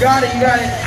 got it, you got it.